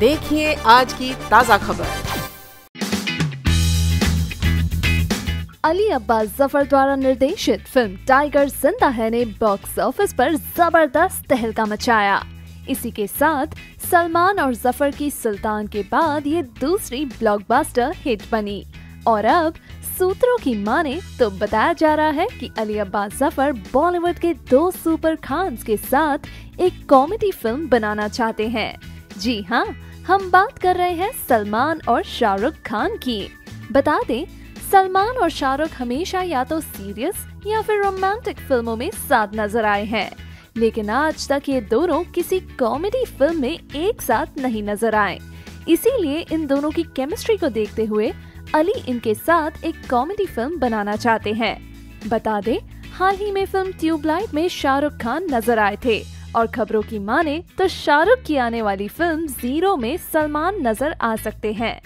देखिए आज की ताज़ा खबर। अली अब्बास ज़फ़र द्वारा निर्देशित फ़िल्म टाइगर ज़िंदा है ने बॉक्स ऑफ़िस पर ज़बरदस्त तहलका मचाया। इसी के साथ सलमान और ज़फ़र की सुल्तान के बाद ये दूसरी ब्लॉकबस्टर हिट बनी। और अब सूत्रों की माने तो बताया जा रहा है कि अली अब्बास ज़फ़र बॉलीवुड के दो सुपर खान्स के साथ एक कॉमेडी फ़िल्म बनाना चाहते हैं। जी हाँ हम बात कर रहे हैं सलमान और शाहरुख खान की। बता दें, सलमान और शाहरुख हमेशा या तो सीरियस या फिर रोमांटिक फ़िल्मों में साथ नज़र आए हैं। लेकिन आज तक ये दोनों किसी कॉमेडी फ़िल्म में एक साथ नहीं नज़र आए। इसीलिए इन दोनों की केमिस्ट्री को देखते हुए अली इनके साथ एक कॉमेडी फ़िल्म बनाना चाहते हैं। बता दें, हाल ही में फ़िल्म ट्यूबलाइट में शाहरुख खान नज़र आए थे। और खबरों की माने तो शाहरुख की आने वाली फ़िल्म ज़ीरो में सलमान नज़र आ सकते हैं।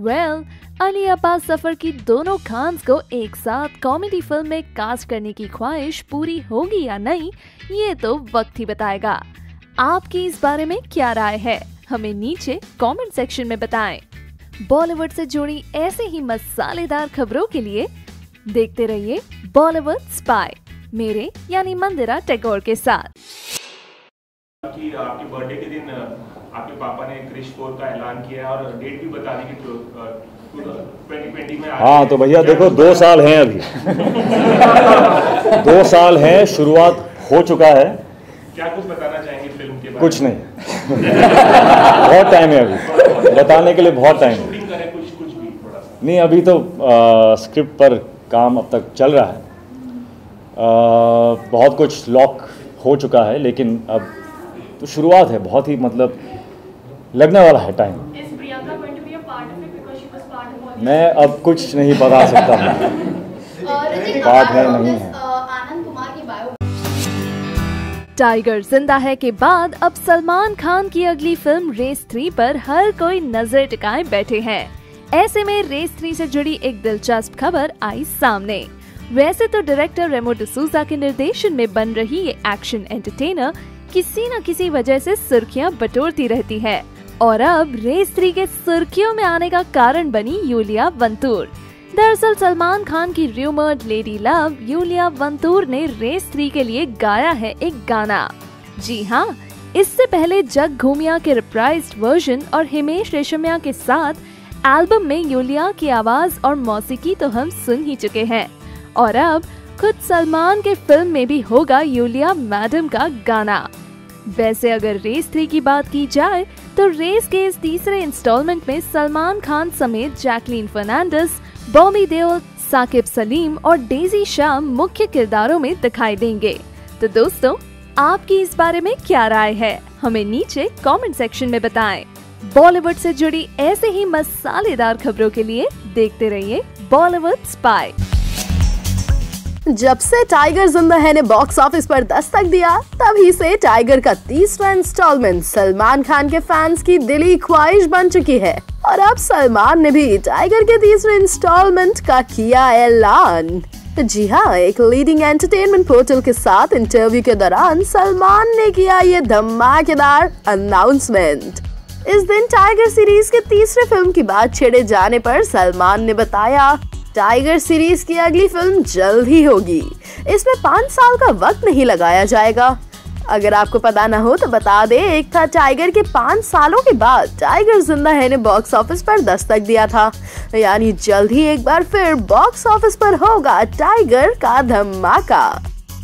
वेल well, अली अब्बास सफ़र की दोनों खान्स को एक साथ कॉमेडी फ़िल्म में कास्ट करने की ख्वाहिश पूरी होगी या नहीं ये तो वक्त ही बताएगा। आपकी इस बारे में क्या राय है? हमें नीचे कमेंट सेक्शन में बताएँ। बॉलीवुड से जुड़ी ऐसे ही मसालेदार खबरों के लिए देखते रहिए बॉलीवुड स्पाई मेरे यानी मंदिरा टैगोर के साथ। कि आपके बर्थडे के दिन आपके पापा ने क्रिश फोर का ऐलान किया और डेट भी बता दी कि ट्वेंटी ट्वेंटी में हाँ तो भैया देखो दो साल हैं अभी। दो साल हैं शुरुआत हो चुका है। क्या कुछ बताना चाहेंगे फ़िल्म के बारे कुछ नहीं। बहुत टाइम है अभी। बताने के लिए बहुत टाइम है। कुछ कुछ भी थोड़ा नहीं अभी तो आ, स्क्रिप्ट पर काम अब तक चल रहा है। आ, बहुत कुछ लॉक हो चुका है लेकिन अब तो शुरुआत है बहुत ही मतलब लगने वाला है टाइम मैं अब कुछ नहीं बता सकता। हूँ बात है नहीं है। आनंद कुमार की बायो टाइगर ज़िंदा है के बाद अब सलमान खान की अगली फ़िल्म रेस थ्री पर हर कोई नज़र टिकाए बैठे हैं। ऐसे में रेस थ्री से जुड़ी एक दिलचस्प खबर आई सामने। वैसे तो डायरेक्टर रेमो डिसूजा के निर्देशन में बन रही ये एक्शन एंटरटेनर किसी न किसी वजह से सुर्खियाँ बटोरती रहती है। और अब रेस थ्री के सुर्खियों में आने का कारण बनी यूलिया वंतूर। दरअसल सलमान खान की rumoured lady love Iulia Vantur ने रेस थ्री के लिए गाया है एक गाना। जी हाँ इससे पहले जग घूमिया के रिप्राइज वर्जन और हिमेश रेशमिया के साथ एल्बम में यूलिया की आवाज़ और मौसीकी तो हम सुन ही चुके हैं। और अब खुद सलमान के फ़िल्म में भी होगा यूलिया मैडम का गाना। वैसे अगर रेस थ्री की बात की जाए तो रेस के इस तीसरे इंस्टॉलमेंट में सलमान खान समेत जैकलीन फर्नांडिस बॉबी देओल, साकिब सलीम और डेजी शाह मुख्य किरदारों में दिखाई देंगे। तो दोस्तों, आपकी इस बारे में क्या राय है? हमें नीचे कमेंट सेक्शन में बताएँ। बॉलीवुड से जुड़ी ऐसे ही मसालेदार खबरों के लिए देखते रहिए बॉलीवुड स्पाई। जब से टाइगर ज़िंदा है ने बॉक्स ऑफ़िस पर दस्तक दिया, तभी से टाइगर का तीसरा इंस्टॉलमेंट सलमान खान के फैंस की दिली ख्वाहिश बन चुकी है। और अब सलमान ने भी टाइगर के तीसरे इंस्टॉलमेंट का किया ऐलान। जी हाँ एक लीडिंग एंटरटेनमेंट पोर्टल के साथ इंटरव्यू के दौरान सलमान ने किया ये धमाकेदार अनाउंसमेंट इस दिन टाइगर सीरीज़ के तीसरे फ़िल्म की बात छेड़े जाने पर सलमान ने बताया टाइगर सीरीज़ की अगली फ़िल्म जल्द ही होगी। इसमें पाँच साल का वक्त नहीं लगाया जाएगा। अगर आपको पता ना हो तो बता दे, एक था टाइगर के पाँच सालों के बाद टाइगर ज़िंदा है ने बॉक्स ऑफ़िस पर दस्तक दिया था। यानी जल्द ही एक बार फिर बॉक्स ऑफ़िस पर होगा टाइगर का धमाका।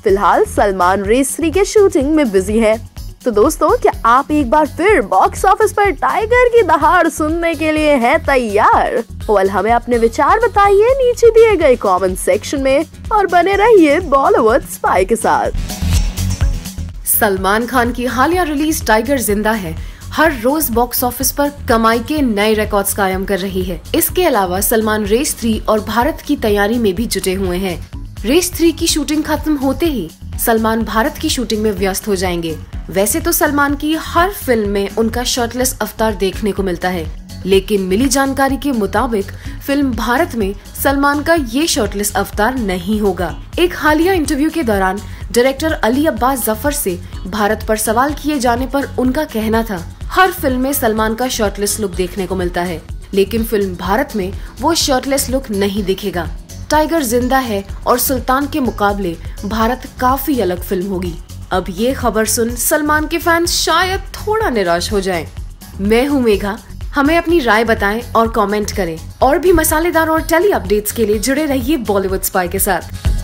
फ़िलहाल सलमान रेसरी के शूटिंग में बिज़ी है। तो दोस्तों, क्या आप एक बार फिर बॉक्स ऑफ़िस पर टाइगर की दहाड़ सुनने के लिए हैं तैयार? वेल हमें अपने विचार बताइए नीचे दिए गए कमेंट सेक्शन में और बने रहिए बॉलीवुड स्पाई के साथ। सलमान खान की हालिया रिलीज़ टाइगर ज़िंदा है। हर रोज बॉक्स ऑफ़िस पर कमाई के नए रिकॉर्ड्स कायम कर रही है। इसके अलावा सलमान रेस थ्री और भारत की तैयारी में भी जुटे हुए हैं। रेस थ्री की शूटिंग खत्म होते ही सलमान भारत की शूटिंग में व्यस्त हो जाएँगे। वैसे तो सलमान की हर फ़िल्म में उनका शर्टलेस अवतार देखने को मिलता है। लेकिन मिली जानकारी के मुताबिक, फ़िल्म भारत में सलमान का ये शर्टलेस अवतार नहीं होगा। एक हालिया इंटरव्यू के दौरान, डायरेक्टर अली अब्बास ज़फ़र से भारत पर सवाल किए जाने पर उनका कहना था, हर फ़िल्म में सलमान का शर्टलेस लुक देखने को मिलता है, लेकिन फ़िल्म भारत में वो शर्टलेस लुक नहीं दिखेगा। टाइगर ज़िंदा है और सुल्तान के मुकाबले भारत काफ़ी अलग फ़िल्म होगी। अब ये खबर सुन सलमान के फैंस शायद थोड़ा निराश हो जाएँ। मैं हूँ मेघा। हमें अपनी राय बताएँ और कमेंट करें। और भी मसालेदार और टेली अपडेट्स के लिए जुड़े रहिए बॉलीवुड स्पाई के साथ।